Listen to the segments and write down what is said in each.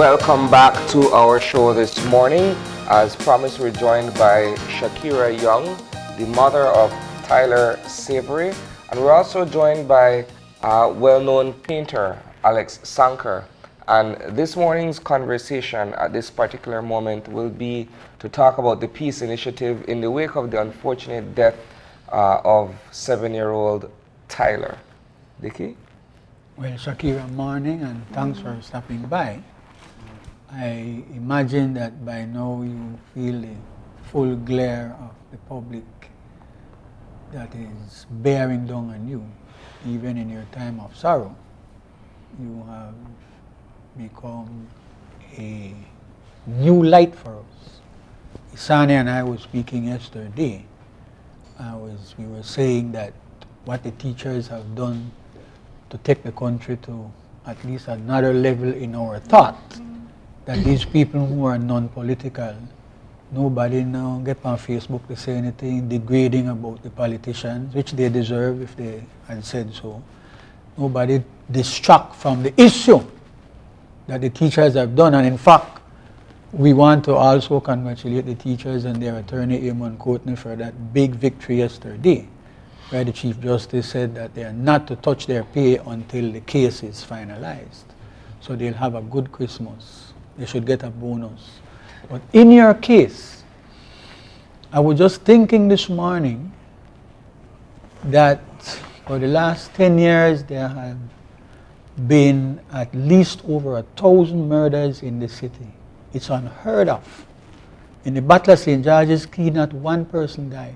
Welcome back to our show this morning. As promised, we're joined by Shekeera Young, the mother of Tyler Savery, and we're also joined by a well-known painter, Alex Sanker. And this morning's conversation at this particular moment will be to talk about the Peace Initiative in the wake of the unfortunate death uh, of seven-year-old Tyler. Dickie? Well, Shekeera, morning, and thanks for stopping by. I imagine that by now you feel the full glare of the public that is bearing down on you, even in your time of sorrow. You have become a new light for us. Isani and I were speaking yesterday. I was, we were saying that what the teachers have done to take the country to at least another level in our thought, that these people who are non-political, nobody now get on Facebook to say anything degrading about the politicians, which they deserve if they had said so. Nobody distract from the issue that the teachers have done. And in fact, we want to also congratulate the teachers and their attorney, Eamon Courtenay, for that big victory yesterday, where the Chief Justice said that they are not to touch their pay until the case is finalized. So they'll have a good Christmas. They should get a bonus. But in your case, I was just thinking this morning that for the last 10 years there have been at least over a thousand murders in the city. It's unheard of. In the Battle of St. George's Caye, not one person died.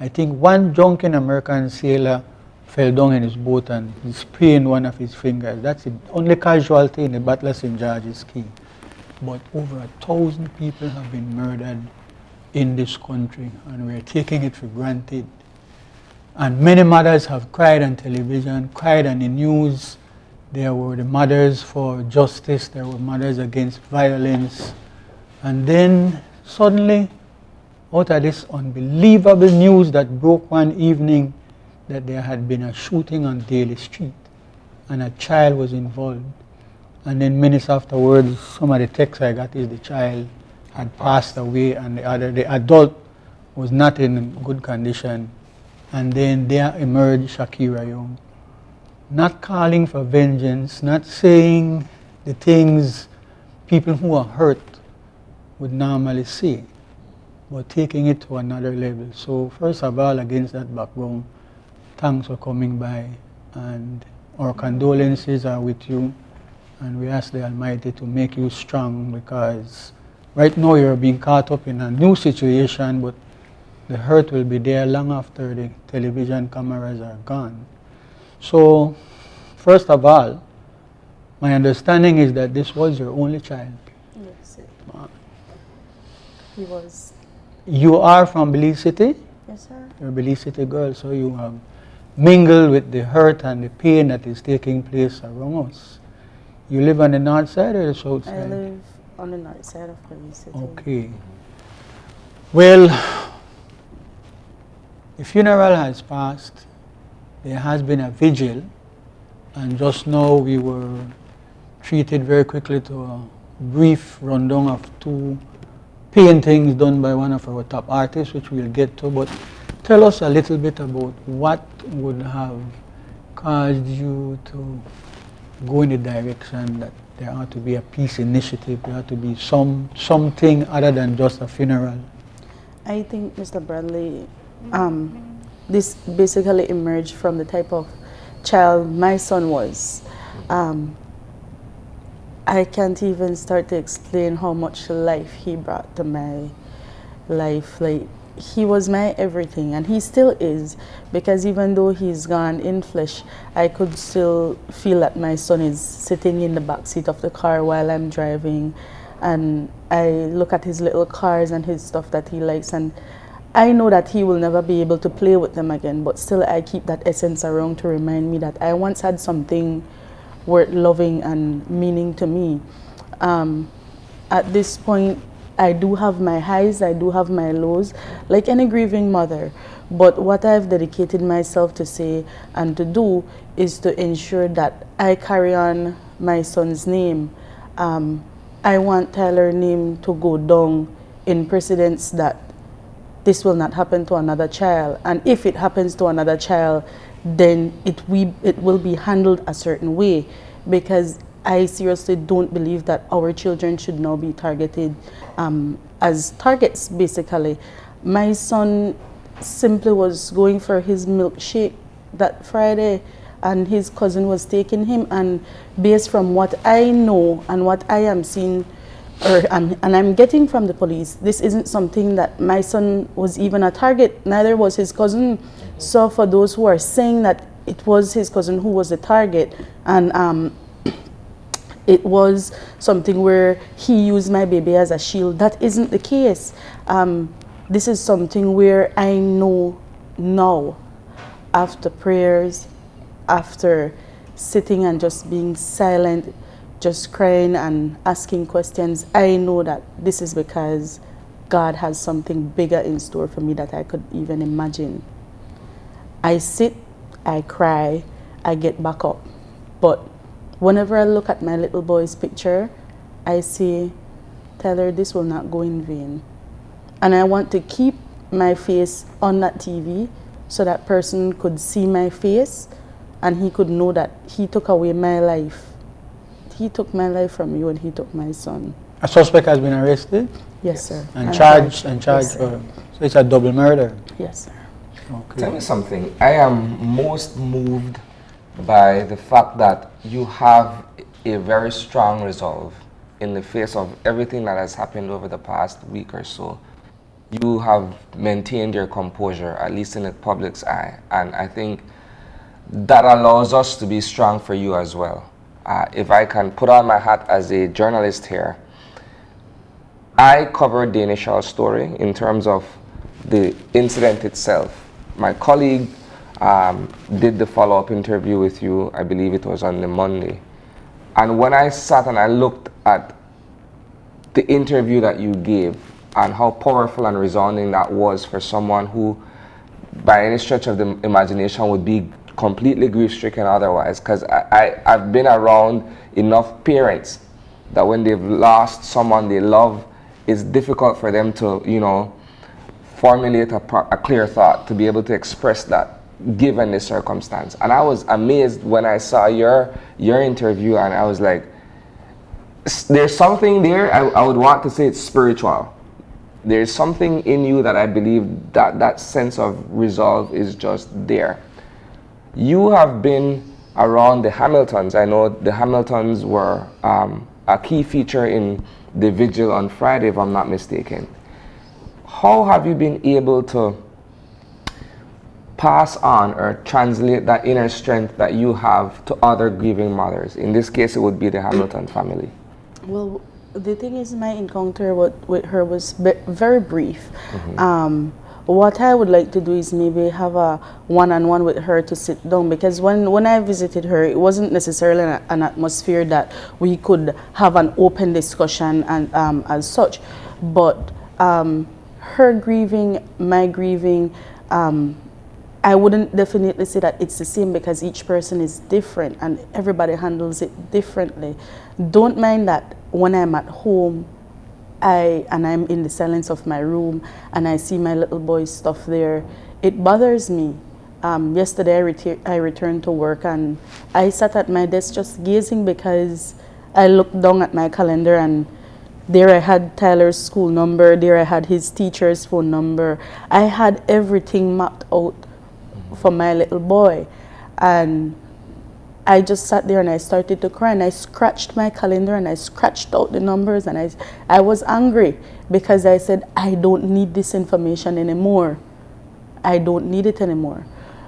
I think one drunken American sailor fell down in his boat and sprained one of his fingers. That's the only casualty in the Battle of St. George's Caye. But over a thousand people have been murdered in this country and we're taking it for granted. And many mothers have cried on television, cried on the news, there were the mothers for justice, there were mothers against violence. And then suddenly, out of this unbelievable news that broke one evening that there had been a shooting on Daly Street and a child was involved. And then minutes afterwards, some of the texts I got is the child had passed away and the other, the adult was not in good condition. And then there emerged Shekeera Young not calling for vengeance, not saying the things people who are hurt would normally say, but taking it to another level. So first of all, against that background, thanks for coming by and our condolences are with you and we ask the Almighty to make you strong because right now you're being caught up in a new situation but the hurt will be there long after the television cameras are gone. So, first of all, my understanding is that this was your only child. Yes, sir. he was. You are from Belize City? Yes, sir. You're a Belize City girl, so you have mingled with the hurt and the pain that is taking place around us. You live on the north side or the south side? I live on the north side of Belize City. Okay. Well, the funeral has passed there has been a vigil, and just now we were treated very quickly to a brief rundown of two paintings done by one of our top artists, which we'll get to. But tell us a little bit about what would have caused you to go in the direction that there ought to be a peace initiative, there ought to be some something other than just a funeral. I think, Mr. Bradley, um, this basically emerged from the type of child my son was. Um, I can't even start to explain how much life he brought to my life. Like he was my everything and he still is because even though he's gone in flesh, I could still feel that my son is sitting in the back seat of the car while I'm driving and I look at his little cars and his stuff that he likes and I know that he will never be able to play with them again, but still I keep that essence around to remind me that I once had something worth loving and meaning to me. Um, at this point, I do have my highs, I do have my lows, like any grieving mother. But what I've dedicated myself to say and to do is to ensure that I carry on my son's name Um, I want Tyler name to go down in precedence that this will not happen to another child. And if it happens to another child, then it, we, it will be handled a certain way because I seriously don't believe that our children should now be targeted um, as targets, basically. My son simply was going for his milkshake that Friday and his cousin was taking him and based from what I know and what I am seeing or and I'm getting from the police, this isn't something that my son was even a target, neither was his cousin. So for those who are saying that it was his cousin who was the target and um, it was something where he used my baby as a shield, that isn't the case. Um, this is something where I know now after prayers, after sitting and just being silent, just crying and asking questions, I know that this is because God has something bigger in store for me that I could even imagine. I sit, I cry, I get back up. But whenever I look at my little boy's picture, I say, Tyler, this will not go in vain. And I want to keep my face on that TV so that person could see my face and he could know that he took away my life. He took my life from you and he took my son. A suspect has been arrested? Yes, sir. And charged and charged yes, for so it's a double murder? Yes, sir. Okay. Tell me something. I am most moved by the fact that you have a very strong resolve in the face of everything that has happened over the past week or so you have maintained your composure, at least in the public's eye. And I think that allows us to be strong for you as well. Uh, if I can put on my hat as a journalist here, I covered the initial story in terms of the incident itself. My colleague um, did the follow-up interview with you, I believe it was on the Monday. And when I sat and I looked at the interview that you gave, and how powerful and resounding that was for someone who, by any stretch of the imagination, would be completely grief-stricken otherwise. Because I, I, I've been around enough parents that when they've lost someone they love, it's difficult for them to, you know, formulate a, a clear thought, to be able to express that given the circumstance. And I was amazed when I saw your, your interview and I was like, there's something there, I, I would want to say it's spiritual there's something in you that I believe that that sense of resolve is just there. You have been around the Hamiltons. I know the Hamiltons were um, a key feature in the vigil on Friday, if I'm not mistaken. How have you been able to pass on or translate that inner strength that you have to other grieving mothers? In this case, it would be the Hamilton family. Well, the thing is, my encounter with, with her was very brief. Mm -hmm. um, what I would like to do is maybe have a one-on-one -on -one with her to sit down because when, when I visited her, it wasn't necessarily an, an atmosphere that we could have an open discussion and um, as such. But um, her grieving, my grieving, um, I wouldn't definitely say that it's the same because each person is different and everybody handles it differently. Don't mind that when I'm at home, I and I'm in the silence of my room and I see my little boy's stuff there, it bothers me. Um, yesterday I, I returned to work and I sat at my desk just gazing because I looked down at my calendar and there I had Tyler's school number, there I had his teacher's phone number. I had everything mapped out for my little boy. And I just sat there and I started to cry and I scratched my calendar and I scratched out the numbers and I, I was angry because I said, I don't need this information anymore. I don't need it anymore.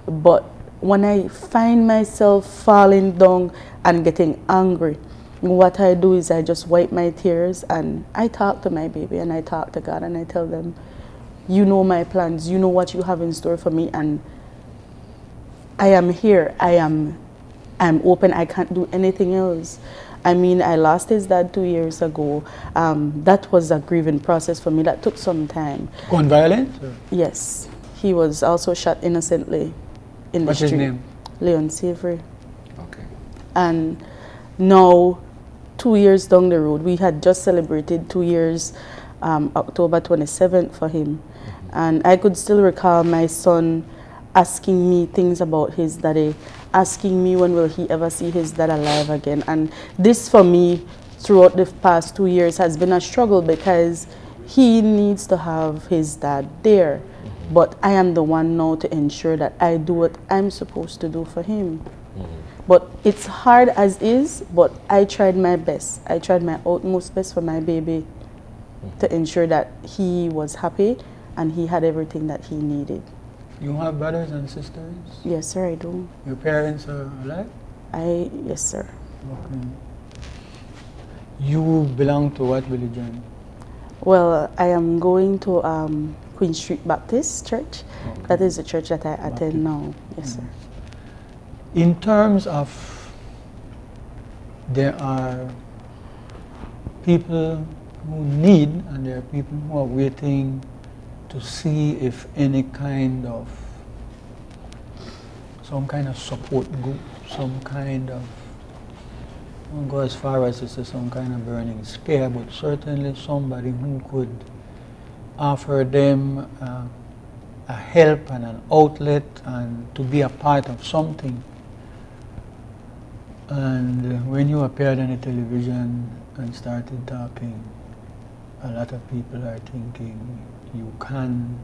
But when I find myself falling down and getting angry, what I do is I just wipe my tears and I talk to my baby and I talk to God and I tell them, you know my plans, you know what you have in store for me and I am here, I am I'm open. I can't do anything else. I mean, I lost his dad two years ago. Um, that was a grieving process for me. That took some time. Gun violent? Yes. He was also shot innocently in What's the street. his name? Leon Savery. Okay. And now two years down the road. We had just celebrated two years, um, October 27th for him. And I could still recall my son asking me things about his daddy, asking me when will he ever see his dad alive again. And this for me, throughout the past two years, has been a struggle because he needs to have his dad there. But I am the one now to ensure that I do what I'm supposed to do for him. Mm-hmm. But it's hard as is, but I tried my best. I tried my utmost best for my baby to mm-hmm. ensure that he was happy and he had everything that he needed. You have brothers and sisters? Yes, sir, I do. Your parents are alive? I, yes, sir. Okay. You belong to what religion? Well, I am going to um, Queen Street Baptist Church. Okay. That is the church that I attend Baptist. now. Yes, sir. In terms of there are people who need and there are people who are waiting to see if any kind of some kind of support group, some kind of I won't go as far as to say some kind of burning spear, but certainly somebody who could offer them uh, a help and an outlet and to be a part of something. And uh, when you appeared on the television and started talking, a lot of people are thinking you can,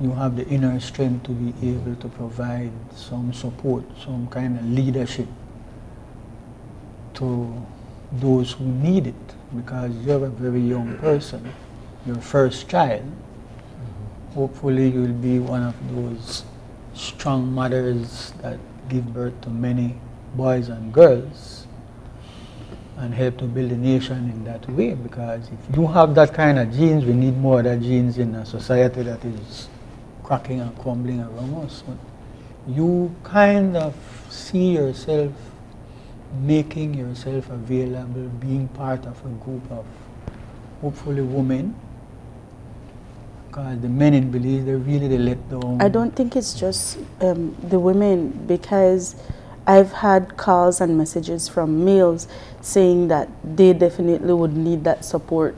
you have the inner strength to be able to provide some support, some kind of leadership to those who need it because you're a very young person, your first child. Hopefully, you'll be one of those strong mothers that give birth to many boys and girls and help to build a nation in that way because if you have that kind of genes, we need more of that genes in a society that is cracking and crumbling around us. You kind of see yourself making yourself available, being part of a group of hopefully women. Because the men in Belize, they're really the let down. I don't think it's just um, the women because I've had calls and messages from males saying that they definitely would need that support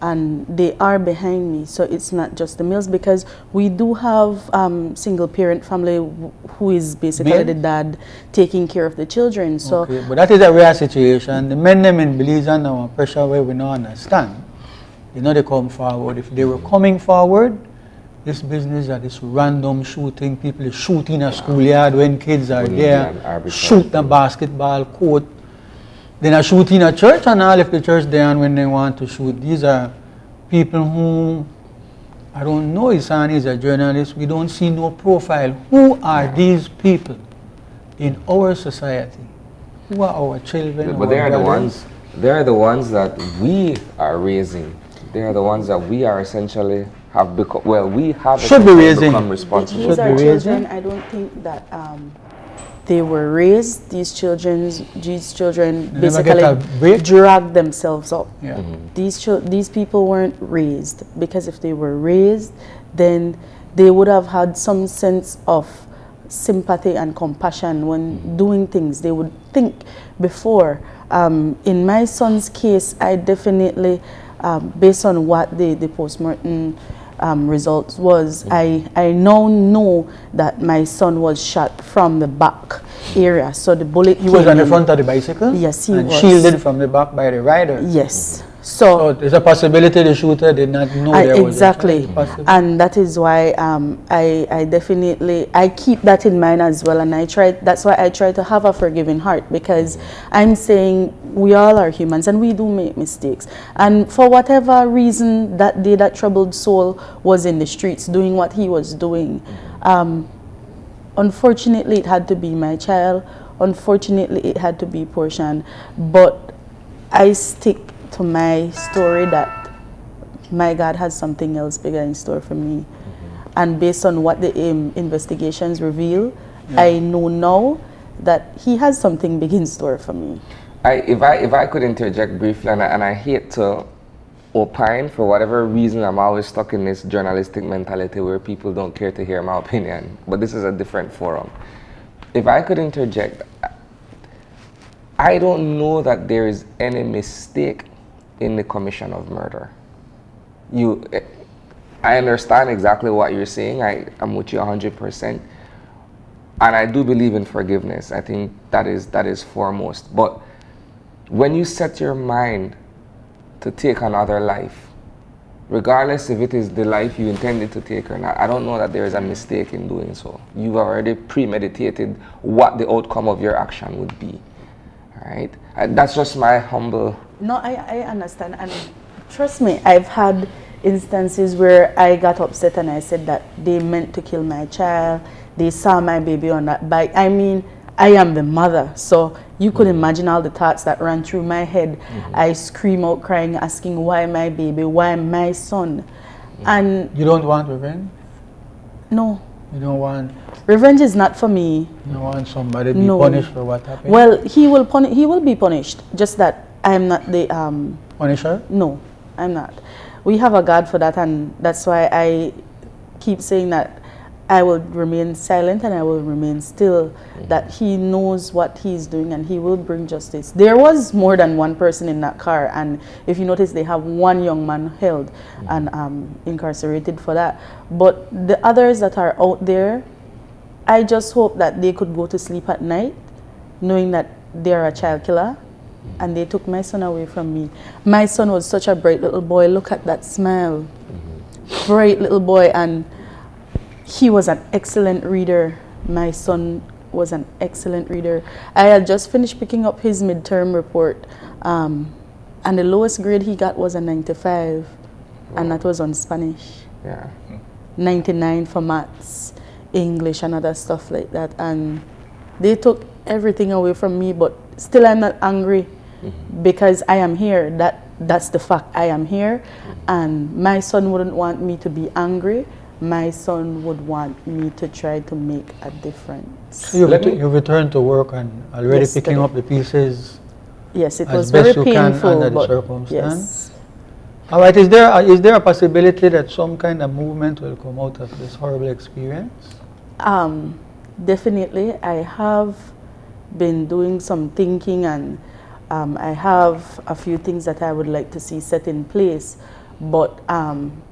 and they are behind me so it's not just the males because we do have um, single parent family wh- who is basically Men? the dad taking care of the children so Okay, but that is a rare situation. The men them in Belize are now pressure where we don't understand. You know they come forward. If they were coming forward, this business that is random shooting, people is shooting a schoolyard when kids are there, an arbitrary shoot a basketball court. Then a shooting a church and all if the church there and when they want to shoot. These are people who I don't know Isan is a journalist. We don't see no profile. Who are these people in our society? Who are our children? But they are the ones. They are the ones that we are raising. They are the ones that we are essentially have become. Well, we have Should be raising. become Th- responsible. These are children. raising. I don't think that um, they were raised. These children, these children They basically a break? drag themselves up. Yeah. These chil- these people weren't raised because if they were raised, then they would have had some sense of sympathy and compassion when doing things. They would think before. Um, in my son's case, I definitely, um, based on what the the postmortem um, results was, I I now know that my son was shot from the back area. So the bullet. He was on the front of the bicycle? Yes, he and was. shielded from the back by the rider. Yes. So So there's a possibility the shooter did not know I, there was exactly, a possibility. and that is why um, I, I definitely I keep that in mind as well, and I try. That's why I try to have a forgiving heart because I'm saying we all are humans and we do make mistakes. And for whatever reason, that day that troubled soul was in the streets doing what he was doing. Um, unfortunately, it had to be my child. Unfortunately, it had to be Portion, but I stick to my story that my God has something else bigger in store for me. And based on what the um, investigations reveal, I know now that He has something big in store for me. I, if I if I could interject briefly, and I, and I hate to opine for whatever reason, I'm always stuck in this journalistic mentality where people don't care to hear my opinion. But this is a different forum. If I could interject, I don't know that there is any mistake in the commission of murder. You, I understand exactly what you're saying. I am with you 100%. And I do believe in forgiveness. I think that is, that is foremost. But when you set your mind to take another life, regardless if it is the life you intended to take or not, I don't know that there is a mistake in doing so. You've already premeditated what the outcome of your action would be. All right? That's just my humble. No, I, I understand. And trust me, I've had instances where I got upset and I said that they meant to kill my child. They saw my baby on that bike. I mean, I am the mother. So you could mm-hmm. imagine all the thoughts that ran through my head. Mm-hmm. I scream out crying, asking why my baby, why my son. Mm-hmm. And you don't want revenge? No. You don't want revenge is not for me. You don't want somebody to be no. punished for what happened? Well, he will puni- he will be punished. Just that I'm not the um punisher? No, I'm not. We have a God for that and that's why I keep saying that I will remain silent and I will remain still, mm-hmm. that he knows what he's doing and he will bring justice. There was more than one person in that car, and if you notice, they have one young man held mm-hmm. and um, incarcerated for that. But the others that are out there, I just hope that they could go to sleep at night knowing that they're a child killer. And they took my son away from me. My son was such a bright little boy. Look at that smile. Mm-hmm. Bright little boy. And he was an excellent reader. My son was an excellent reader. I had just finished picking up his midterm report, um, and the lowest grade he got was a 95, and that was on Spanish. Yeah. 99 for maths, English, and other stuff like that. And they took everything away from me, but still I'm not angry mm -hmm. because I am here. That that's the fact. I am here, mm -hmm. and my son wouldn't want me to be angry my son would want me to try to make a difference. So You, ret you returned to work and already Yesterday. picking up the pieces. Yes, it was very painful. under the circumstance. Yes. All right, is there, a, is there a possibility that some kind of movement will come out of this horrible experience? Um, definitely. I have been doing some thinking and um, I have a few things that I would like to see set in place. But um,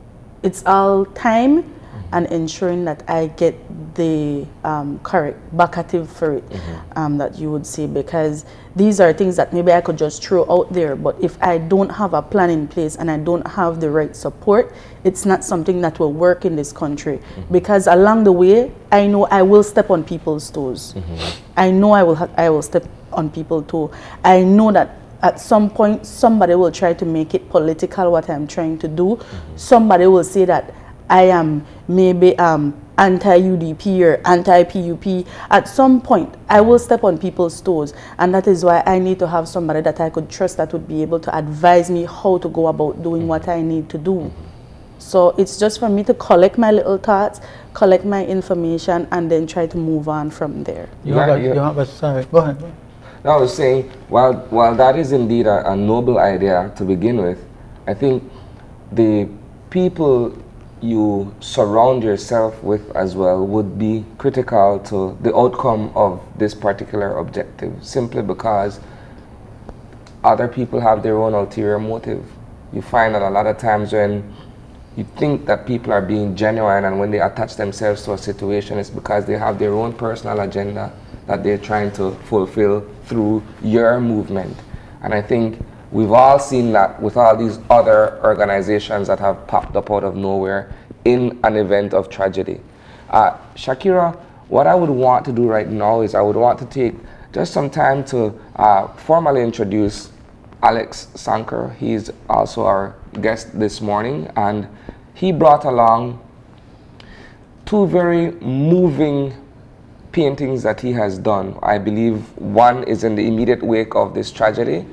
it's all time and ensuring that I get the um, correct backative for it mm -hmm. um, that you would say because these are things that maybe I could just throw out there but if I don't have a plan in place and I don't have the right support it's not something that will work in this country mm -hmm. because along the way I know I will step on people's toes mm -hmm. I know I will I will step on people too. I know that at some point somebody will try to make it political what I'm trying to do. Mm -hmm. Somebody will say that I am maybe um, anti-UDP or anti-PUP. At some point, I will step on people's toes. And that is why I need to have somebody that I could trust that would be able to advise me how to go about doing what I need to do. So it's just for me to collect my little thoughts, collect my information, and then try to move on from there. You, have, a, you have a, sorry, go ahead. Go ahead. I was saying, while, while that is indeed a, a noble idea to begin with, I think the people you surround yourself with as well would be critical to the outcome of this particular objective simply because other people have their own ulterior motive. You find that a lot of times when you think that people are being genuine and when they attach themselves to a situation it's because they have their own personal agenda that they're trying to fulfill through your movement. And I think we've all seen that with all these other organizations that have popped up out of nowhere in an event of tragedy. Uh, Shekeera, what I would want to do right now is I would want to take just some time to uh, formally introduce Alex Sanker. He's also our guest this morning, and he brought along two very moving paintings that he has done. I believe one is in the immediate wake of this tragedy,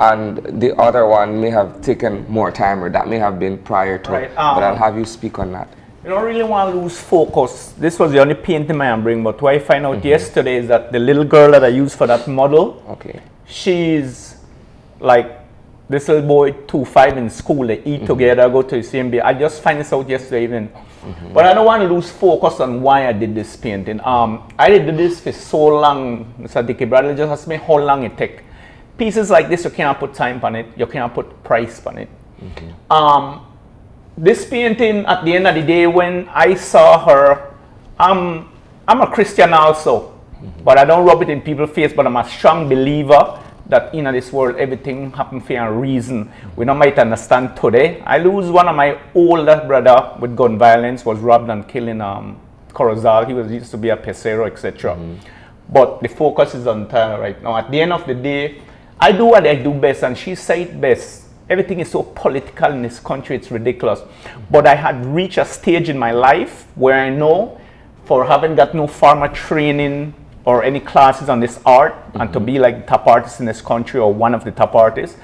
and the other one may have taken more time, or that may have been prior to. Right, um, but I'll have you speak on that. You don't really want to lose focus. This was the only painting I am bringing, but what I find out mm -hmm. yesterday is that the little girl that I used for that model, okay, she's like this little boy, two, five in school. They eat mm -hmm. together, go to the same. I just find this out yesterday evening. Mm -hmm. But I don't want to lose focus on why I did this painting. Um, I did this for so long, Mr. Dickie Bradley just asked me how long it take. pieces like this, you can't put time on it. You can't put price on it. Um, this painting, at the end of the day, when I saw her, I'm, I'm a Christian also, but I don't rub it in people's face, but I'm a strong believer that in this world everything happens for a reason. We don't might understand today. I lose one of my older brother with gun violence, was robbed and killed in um, Corozal. He was used to be a pesero, etc. But the focus is on Tyler right now. At the end of the day, I do what I do best, and she said best. Everything is so political in this country, it's ridiculous. But I had reached a stage in my life where I know for having got no formal training or any classes on this art and to be like top artist in this country or one of the top artists,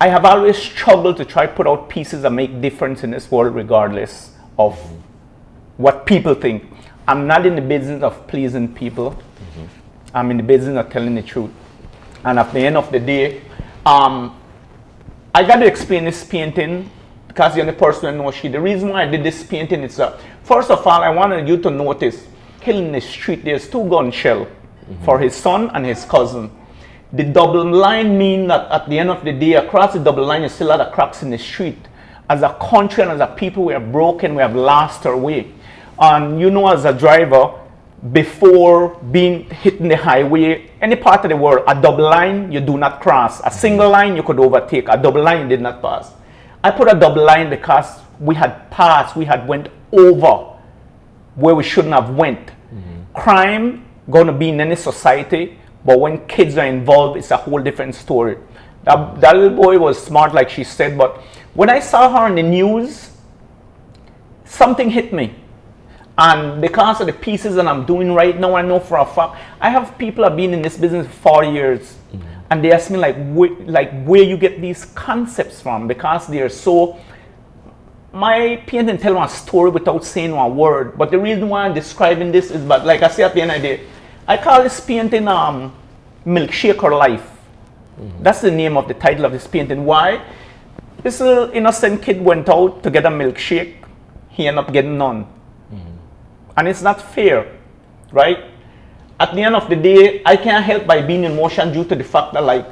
I have always struggled to try to put out pieces that make difference in this world regardless of what people think. I'm not in the business of pleasing people. I'm in the business of telling the truth. And at the end of the day, um, I got to explain this painting because the only person who knows she. The reason why I did this painting is that, first of all, I wanted you to notice, killing the street, there's two gun shell Mm-hmm. for his son and his cousin. The double line mean that at the end of the day, across the double line, you still have the cracks in the street. As a country and as a people, we are broken, we have lost our way. And you know, as a driver, before being hitting the highway, any part of the world, a double line you do not cross. A mm-hmm. single line you could overtake. A double line did not pass. I put a double line because we had passed, we had went over where we shouldn't have went. Mm-hmm. Crime gonna be in any society, but when kids are involved, it's a whole different story. That, that little boy was smart, like she said, but when I saw her in the news, something hit me. And because of the pieces that I'm doing right now, I know for a fact, I have people have been in this business for four years. Mm-hmm. And they ask me like, where, like where you get these concepts from because they're so, my painting tell one story without saying one word. But the reason why I'm describing this is, but like I say at the end of the day, I call this painting um, Milkshaker Life. Mm-hmm. That's the name of the title of this painting. Why? This little innocent kid went out to get a milkshake. He ended up getting none. Mm-hmm. And it's not fair, right? At the end of the day, I can't help by being in motion due to the fact that like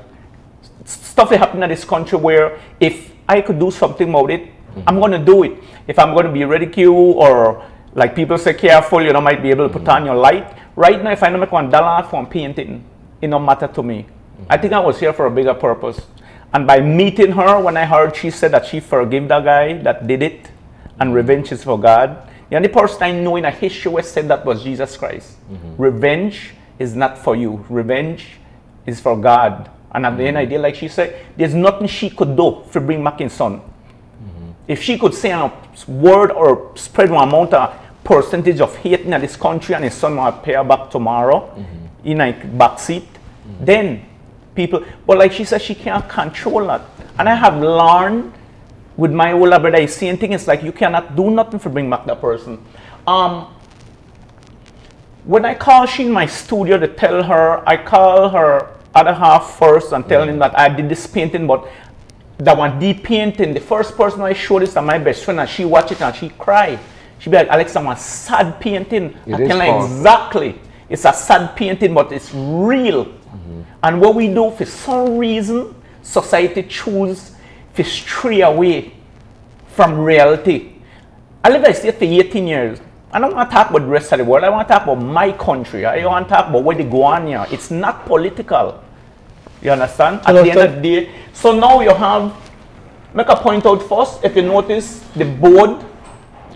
stuff is happening in this country where if I could do something about it, mm-hmm. I'm gonna do it. If I'm gonna be ridiculed or like people say careful, you know, might be able to put on your light. Right now, if I don't make one dollar from painting, it don't matter to me. I think I was here for a bigger purpose. And by meeting her, when I heard she said that she forgave the guy that did it, and revenge is for God. The only person I know in a history who said that was Jesus Christ. Mm-hmm. Revenge is not for you. Revenge is for God. And at the end of the day, like she said, there's nothing she could do to bring back his son. Mm-hmm. If she could say a word or spread one amount of percentage of hate in this country and his son will appear back tomorrow in a back seat, then people, but like she said, she can't control that. And I have learned with my older brother, I same thing. It's like you cannot do nothing for bring back that person. Um, when I call she in my studio to tell her, I call her other half first and tell mm-hmm. him that I did this painting, but that one deep painting, the first person I showed this to my best friend and she watched it and she cried. She be like, Alex, I'm a sad painting. It I is tell her exactly. It's a sad painting, but it's real. Mm-hmm. And what we do, for some reason, society choose to stray away from reality. I live in the state for 18 years. I don't want to talk about the rest of the world. I want to talk about my country. I want to talk about where they go on here. It's not political. You understand? At the end of the day. So now you have, make a point out first. If you notice the board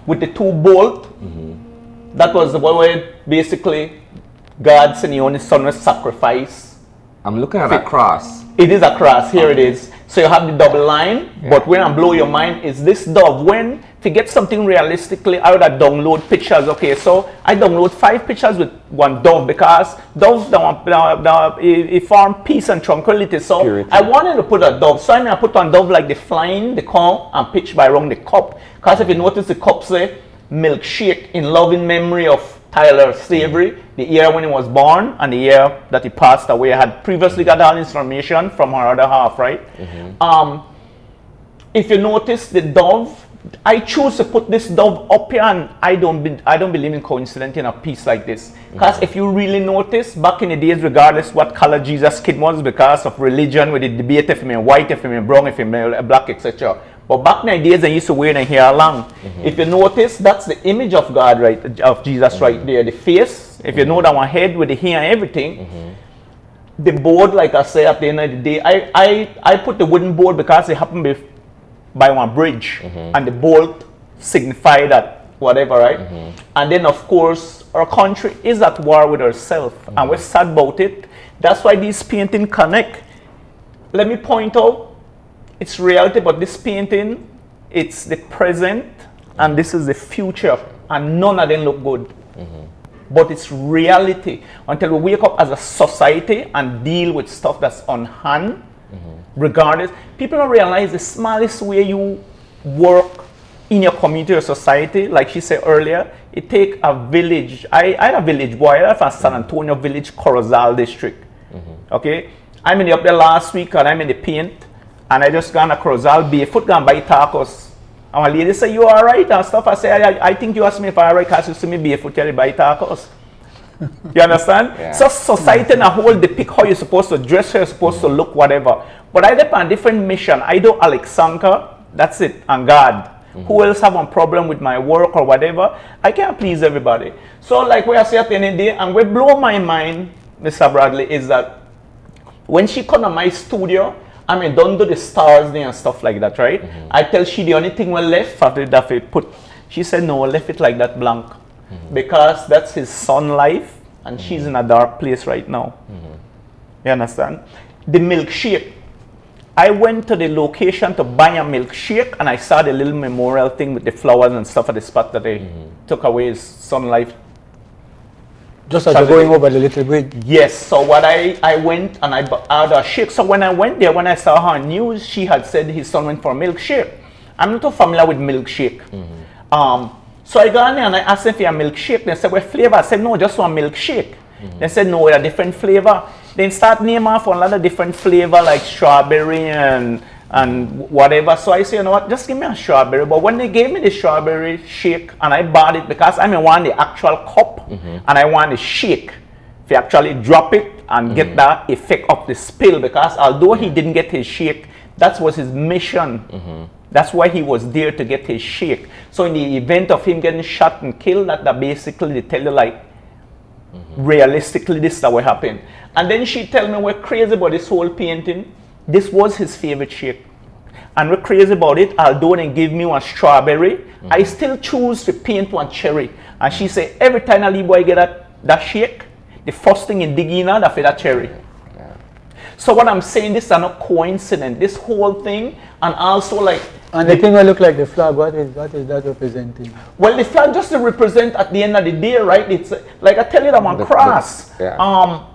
with the two bolt, that was the one where basically God sent your only son was sacrifice. I'm looking at a cross. It is a cross. Here it is. So you have the double line, but when I blow your mind is this dove. When to get something realistically, I would have download pictures. Okay, so I download five pictures with one dove because doves don't uh, it form peace and tranquility. So Purity. I wanted to put a dove. So I mean I put one dove like the flying, the calm, and pitch by around the cup. Because if you notice the cup say milkshake in loving memory of Tyler Savery, the year when he was born and the year that he passed away. I had previously got all information from her other half, right? Um, if you notice the dove I choose to put this dove up here, and I don't be, I don't believe in coincidence in a piece like this. Because if you really notice, back in the days, regardless what color Jesus' skin was, because of religion, with the debate if he white, if he brown, if he black, etc. But back in the days, they used to wear the hair long. Mm-hmm. If you notice, that's the image of God, right, of Jesus, right mm-hmm. there, the face. If you know that one head with the hair and everything, mm-hmm. the board, like I say, at the end of the day, I, I, I put the wooden board because it happened bef- by one bridge, and the bolt signify that whatever, right? And then, of course, our country is at war with herself, and we're sad about it. That's why these painting connect. Let me point out, it's reality, but this painting, it's the present, and this is the future, and none of them look good. Mm-hmm. But it's reality. Until we wake up as a society and deal with stuff that's on hand mm-hmm. regardless people don't realize the smallest way you work in your community or society like she said earlier it take a village. I, I had a village boy. I from san antonio village corozal district. Mm-hmm. Okay? I'm in the up there last week and i'm in the paint and i just gone to corozal foot gone buy tacos and my lady say, you all right and stuff. I say, I, I think you asked me if I all right because you see me barefoot carry by tacos. you understand? Yeah. So society in a whole, they pick how you're supposed to dress, how you're supposed to look, whatever. But I depend on different mission. I do Alexanka, that's it, and God. Mm-hmm. Who else have a problem with my work or whatever? I can't please everybody. So like we are saying at the end of the day, and what blow my mind, Mr. Bradley, is that when she come to my studio, I mean, don't do the stars there and stuff like that, right? Mm-hmm. I tell she the only thing we left after that we put. She said no, left it like that blank, mm-hmm. because that's his son life, and she's mm-hmm. in a dark place right now. You understand? The milkshake. I went to the location to buy a milkshake, and I saw the little memorial thing with the flowers and stuff at the spot that they took away his son life Just as you're going over the little bridge. Yes. So what I I went and I bought out a shake. So when I went there, when I saw her news, she had said his son went for a milkshake. I'm not too familiar with milkshake. Um. So I got in there and I asked them for a milkshake. They said, "What flavor?" I said, "No, just one milkshake." They said, "No, a different flavor." Then start name off a lot of different flavor like strawberry and and whatever. So I say, you know what, just give me a strawberry. But when they gave me the strawberry shake and I bought it because I mean want the actual cup mm-hmm. and I want the shake. If you actually drop it and get mm-hmm. that effect of the spill because although he didn't get his shake, that was his mission. Mm-hmm. That's why he was there to get his shake. So in the event of him getting shot and killed, that, that basically they tell you like realistically this that will happen. And then she tell me we're crazy about this whole painting. This was his favorite shake. And we're crazy about it. i don't they give me one strawberry, I still choose to paint one cherry. And she say every time a little boy get that, that shake, the first thing in digging out that for that cherry. So what I'm saying, this is not coincidence. This whole thing, and also like And the thing will look like the flag. What is what is that representing? Well, the flag just to represent at the end of the day, right? It's uh, like I tell you, I'm on The- the- cross. yeah. Um,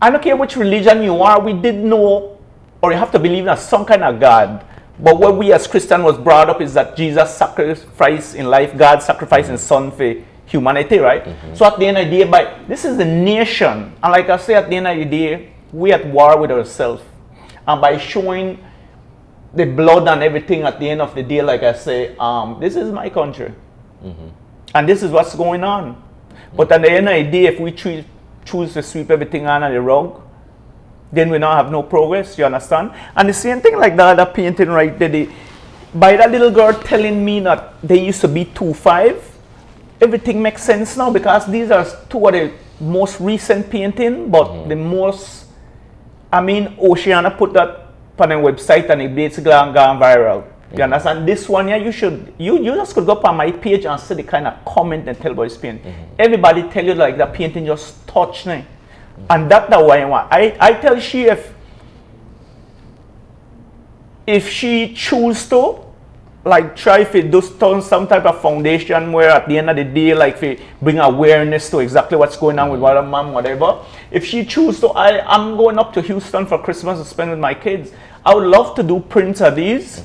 I don't care which religion you are. We did know, or you have to believe in some kind of God. But what we as Christian was brought up is that Jesus sacrificed in life, God sacrificed His Son for humanity, right? So at the end of the day, by this is the nation, and like I say, at the end of the day, we at war with ourselves, and by showing the blood and everything at the end of the day, like I say, um, this is my country. And this is what's going on. But at the end of the day, if we choo- choose to sweep everything under the rug, then we now have no progress, you understand? And the same thing like the other painting right there, the, by that little girl telling me that they used to be 2-5, everything makes sense now because these are two of the most recent painting, but mm-hmm. the most I mean, Oceana put that on their website and it basically gone viral. You understand? This one, here, you should, you, you just could go up on my page and see the kind of comment and tell about this paint. Mm-hmm. Everybody tell you like the painting just touched me. Mm-hmm. And that the way I want. I, I tell she if, if she choose to, like try to do turn some type of foundation where at the end of the day, like we bring awareness to exactly what's going on with mm-hmm. what mom, whatever. If she choose to, I, I'm going up to Houston for Christmas to spend with my kids. I would love to do prints of these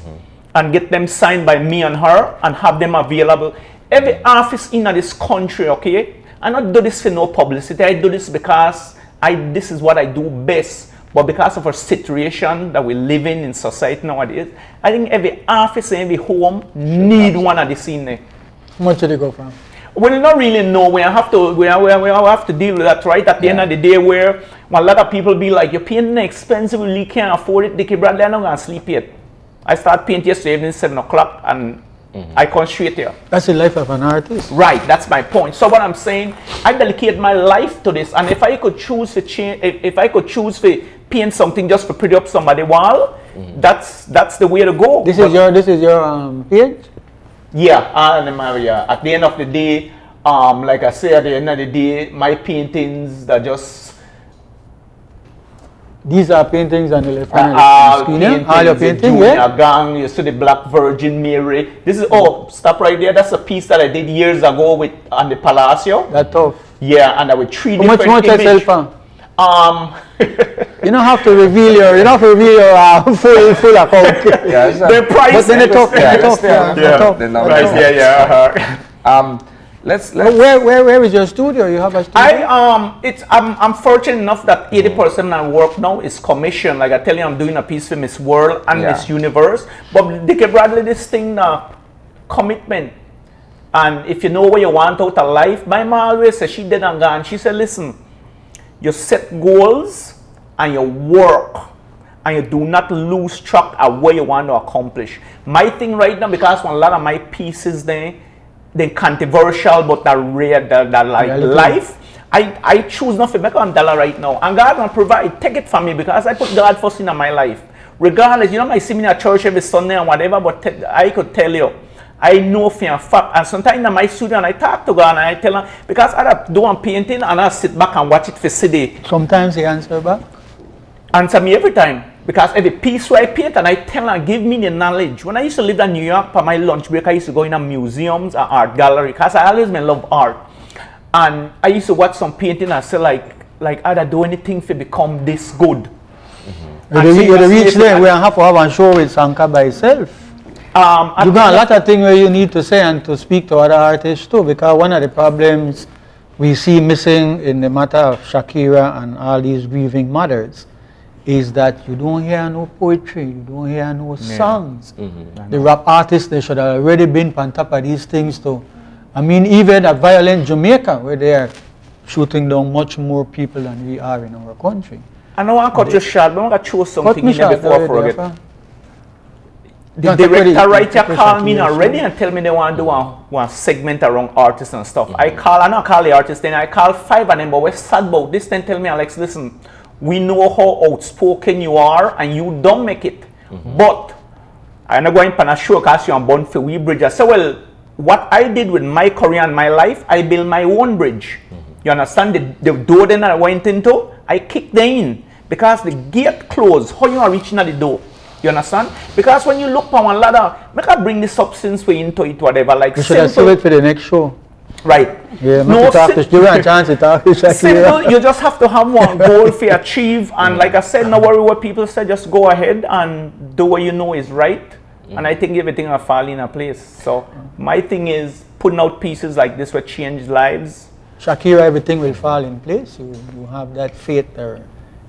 and get them signed by me and her and have them available. Every office in this country, okay? I not do this for no publicity. I do this because I this is what I do best. But because of our situation that we live in in society nowadays, I think every office and every home need one of the in there. How much did it go from? We don't really know. We have to we, we, we have to deal with that, right? At the yeah. end of the day, where a lot of people be like, "You're paying expensive, we can't afford it." Dickie Bradley, I'm not gonna sleep yet. I start painting yesterday evening, seven o'clock, and Mm-hmm. I concentrate here. That's the life of an artist. Right, that's my point. So what I'm saying, I dedicate my life to this, and if I could choose to change, if, if I could choose to paint something just to pretty up somebody's wall, mm-hmm. that's that's the way to go. This but is your this is your um, page. Yeah, and Maria. At the end of the day, um, like I say, at the end of the day, my paintings that just these are paintings on the left hand uh, screen. Paintings, all your paintings, yeah. Gang, you see the Black Virgin Mary. This is oh, stop right there. That's a piece that I did years ago with on the Palacio. That's tough. Yeah, and I would three How different much, images. Um, you don't have to reveal your, you don't have to reveal your uh, full full account. yeah, the price. But then they talk, yeah, they talk, yeah, yeah, yeah, the price, yeah, yeah. um, Let's, let's where, where, where is your studio? You have a studio? I um it's I'm I'm fortunate enough that 80 percent of my work now is commissioned. Like I tell you, I'm doing a piece for Miss World and yeah. Miss Universe. But Dickie Bradley, this thing uh, commitment. And if you know what you want out of life, my mom always said she did and gone. She said, listen, you set goals and you work and you do not lose track of what you want to accomplish. My thing right now, because a lot of my pieces there the controversial but the rare that, that like Reality. life. I, I choose not to make one dollar right now. And God will provide, take it from me because I put God first in my life. Regardless, you know, I see me in church every Sunday and whatever, but I could tell you, I know for a fact. And sometimes in my studio and I talk to God and I tell him, because I do one painting and I sit back and watch it for city. Sometimes he answer back? Answer me every time. Because every piece where I paint and I tell her, give me the knowledge. When I used to live in New York, for my lunch break, I used to go in a museums and art gallery because I always been love art. And I used to watch some painting and say like, like I'd do anything to become this good. Mm-hmm. You, you, you reach there, we have to have a show with Sanka by itself. Um, you got a lot of things where you need to say and to speak to other artists too, because one of the problems we see missing in the matter of Shekeera and all these grieving mothers is that you don't hear no poetry, you don't hear no yeah. songs. Mm-hmm. The rap artists, they should have already been on top of these things too. I mean, even at violent Jamaica, where they are shooting down much more people than we are in our country. I know I cut you short, but I want to show something in there before I forget. The director writer call me already and tell me they want to do one, one segment around artists and stuff. Mm-hmm. I call, I not call the artist, then I call five of them, but we're sad about this, then tell me, Alex, listen, we know how outspoken you are and you don't make it. Mm-hmm. But I'm not going to show because you're born for we bridge. I say, well, what I did with my career and my life, I built my own bridge. Mm-hmm. You understand? The, the door then I went into, I kicked them in because the gate closed. How you are reaching at the door? You understand? Because when you look for one ladder, make I bring the substance way into it, whatever. Like you should have it for the next show. Right. Yeah, no, talk to, you a chance to talk to Simple, you just have to have one goal for achieve. And like I said, no worry what people say, just go ahead and do what you know is right. And I think everything will fall in a place. So my thing is putting out pieces like this will change lives. Shekeera, everything will fall in place. You, you have that faith there.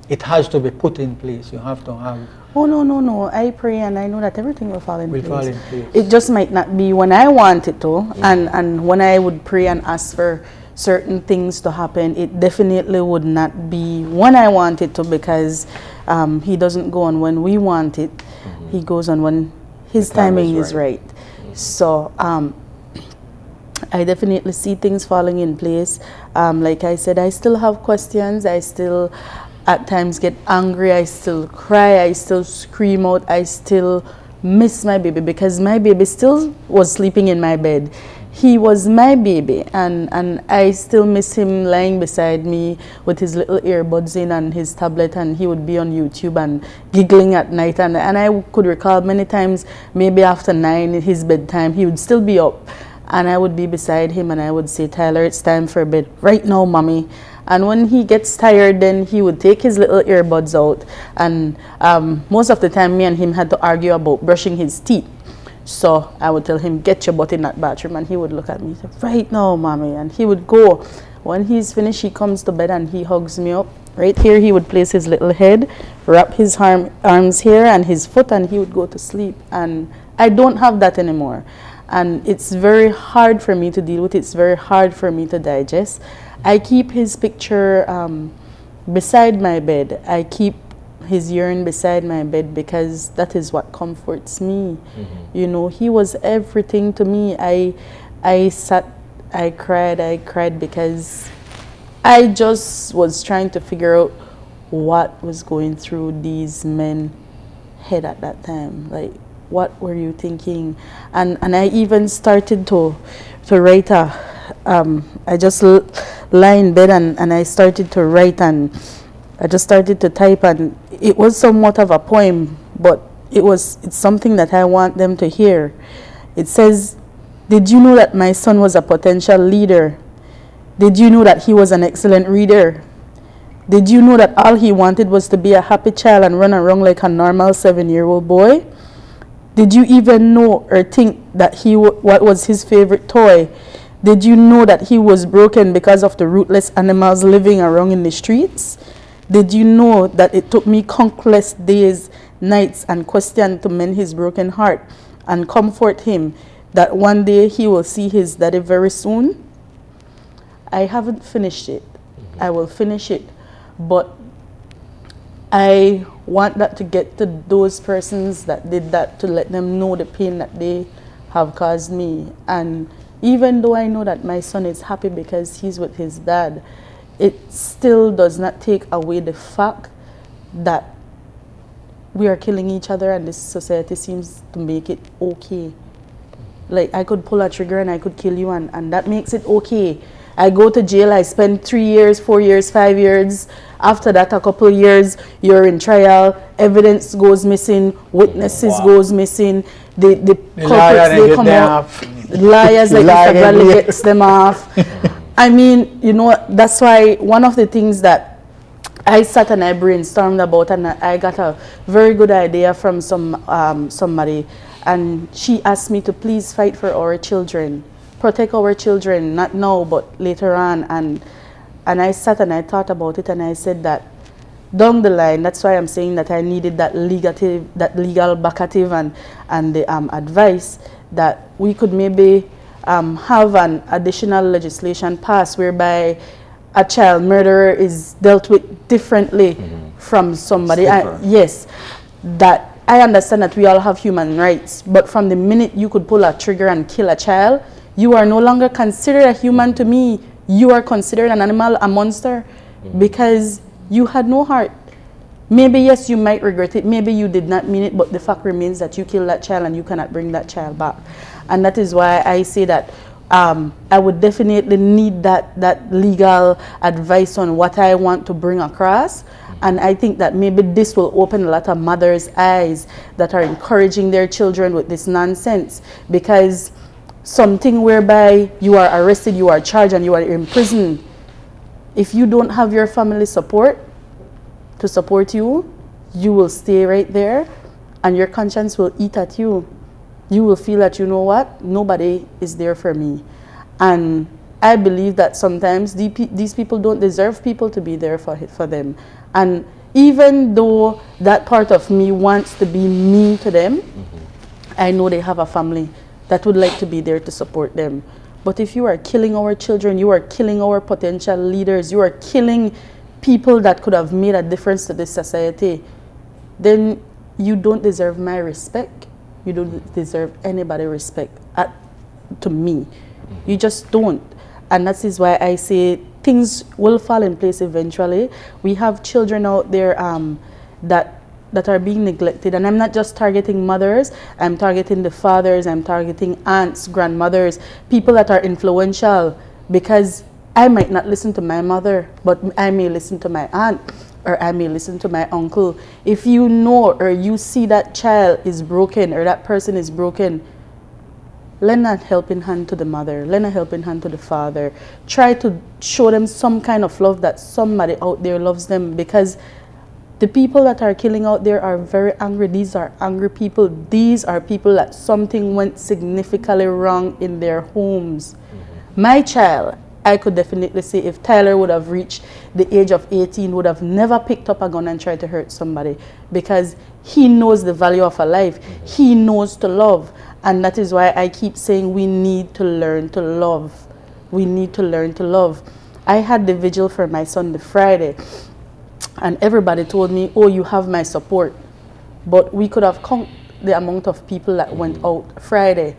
It has to be put in place. You have to have Oh no no no! I pray and I know that everything will fall in will place. Fall in place. It just might not be when I want it to, mm. and and when I would pray and ask for certain things to happen, it definitely would not be when I want it to because um, He doesn't go on when we want it. Mm-hmm. He goes on when His timing is right. Is right. Mm-hmm. So. Um, I definitely see things falling in place. Um, like I said, I still have questions. I still at times get angry, I still cry, I still scream out, I still miss my baby because my baby still was sleeping in my bed. He was my baby and, and I still miss him lying beside me with his little earbuds in and his tablet and he would be on YouTube and giggling at night and, and I could recall many times maybe after nine his bedtime he would still be up and I would be beside him and I would say Tyler it's time for bed right now mommy and when he gets tired, then he would take his little earbuds out. And um, most of the time, me and him had to argue about brushing his teeth. So I would tell him, get your butt in that bathroom. And he would look at me, say, right now, mommy. And he would go. When he's finished, he comes to bed and he hugs me up. Right here, he would place his little head, wrap his arm, arms here and his foot, and he would go to sleep. And I don't have that anymore. And it's very hard for me to deal with. It's very hard for me to digest. I keep his picture um, beside my bed. I keep his urine beside my bed because that is what comforts me. Mm-hmm. You know, he was everything to me. I, I sat, I cried, I cried because I just was trying to figure out what was going through these men head at that time. Like, what were you thinking? And and I even started to to write a. Um, I just lie in bed and, and I started to write and I just started to type and it was somewhat of a poem, but it was it's something that I want them to hear. It says, Did you know that my son was a potential leader? Did you know that he was an excellent reader? Did you know that all he wanted was to be a happy child and run around like a normal seven year old boy? Did you even know or think that he what was his favorite toy? Did you know that he was broken because of the rootless animals living around in the streets? Did you know that it took me countless days, nights, and questions to mend his broken heart and comfort him that one day he will see his daddy very soon? I haven't finished it. Mm-hmm. I will finish it. But I want that to get to those persons that did that to let them know the pain that they have caused me. And even though I know that my son is happy because he's with his dad, it still does not take away the fact that we are killing each other and this society seems to make it okay. Like I could pull a trigger and I could kill you and, and that makes it okay. I go to jail, I spend three years, four years, five years. After that, a couple years, you're in trial, evidence goes missing, witnesses wow. goes missing, the, the, the culprits, they come out, liars like Mr. Bradley gets them off. I mean, you know, that's why one of the things that I sat and I brainstormed about and I got a very good idea from some um, somebody and she asked me to please fight for our children, protect our children, not now but later on and and I sat and I thought about it and I said that down the line, that's why I'm saying that I needed that legal, that legal backative and, and the um, advice that we could maybe um, have an additional legislation passed whereby a child murderer is dealt with differently mm -hmm. from somebody. I, yes, that I understand that we all have human rights, but from the minute you could pull a trigger and kill a child, you are no longer considered a human to me. You are considered an animal, a monster, mm -hmm. because you had no heart. Maybe, yes, you might regret it. Maybe you did not mean it, but the fact remains that you killed that child and you cannot bring that child back. And that is why I say that um, I would definitely need that, that legal advice on what I want to bring across. And I think that maybe this will open a lot of mothers' eyes that are encouraging their children with this nonsense. Because something whereby you are arrested, you are charged, and you are in prison, if you don't have your family support to support you, you will stay right there and your conscience will eat at you you will feel that, you know what, nobody is there for me. And I believe that sometimes these people don't deserve people to be there for, for them. And even though that part of me wants to be mean to them, mm -hmm. I know they have a family that would like to be there to support them. But if you are killing our children, you are killing our potential leaders, you are killing people that could have made a difference to this society, then you don't deserve my respect you don't deserve anybody respect at, to me. You just don't. And that is why I say things will fall in place eventually. We have children out there um, that that are being neglected. And I'm not just targeting mothers, I'm targeting the fathers, I'm targeting aunts, grandmothers, people that are influential because I might not listen to my mother, but I may listen to my aunt or I may listen to my uncle. If you know or you see that child is broken or that person is broken, lend a helping hand to the mother, lend a helping hand to the father. Try to show them some kind of love that somebody out there loves them because The people that are killing out there are very angry. These are angry people. These are people that something went significantly wrong in their homes. Mm-hmm. My child, I could definitely say if Tyler would have reached the age of 18, would have never picked up a gun and tried to hurt somebody because he knows the value of a life. He knows to love. And that is why I keep saying we need to learn to love. We need to learn to love. I had the vigil for my son the Friday and everybody told me, oh, you have my support. But we could have count the amount of people that went out Friday.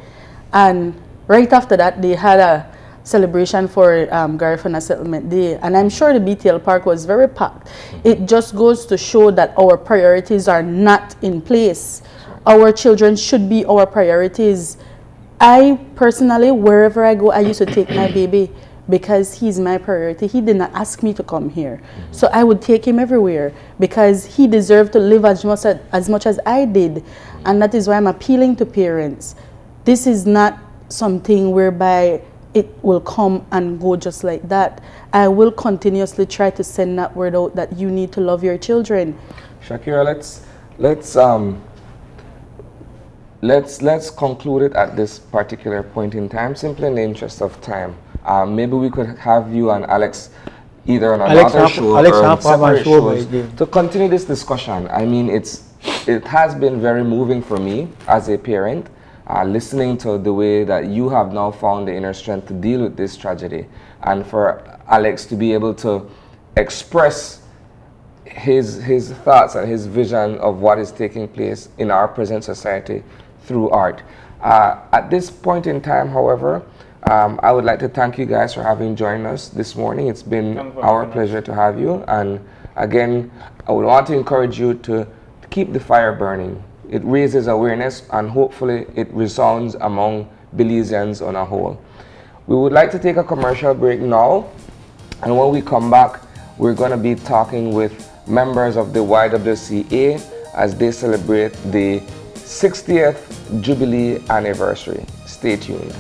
And right after that, they had a celebration for um, Garifuna Settlement Day. And I'm sure the BTL Park was very packed. It just goes to show that our priorities are not in place. Our children should be our priorities. I personally, wherever I go, I used to take my baby because he's my priority. He did not ask me to come here. So I would take him everywhere because he deserved to live as much as, as much as I did. And that is why I'm appealing to parents. This is not something whereby it will come and go just like that. I will continuously try to send that word out that you need to love your children. Shekeera, let's let's um let's let's conclude it at this particular point in time, simply in the interest of time. Um, maybe we could have you and Alex either on Alex another show Alex or separate show shows to continue this discussion. I mean, it's it has been very moving for me as a parent, uh, listening to the way that you have now found the inner strength to deal with this tragedy, and for Alex to be able to express his his thoughts and his vision of what is taking place in our present society through art. Uh, at this point in time, however, um, I would like to thank you guys for having joined us this morning. It's been our pleasure to have you. And again, I would want to encourage you to keep the fire burning. It raises awareness and hopefully it resounds among Belizeans on a whole. We would like to take a commercial break now. And when we come back, we're going to be talking with members of the YWCA as they celebrate the 60th Jubilee anniversary. Stay tuned.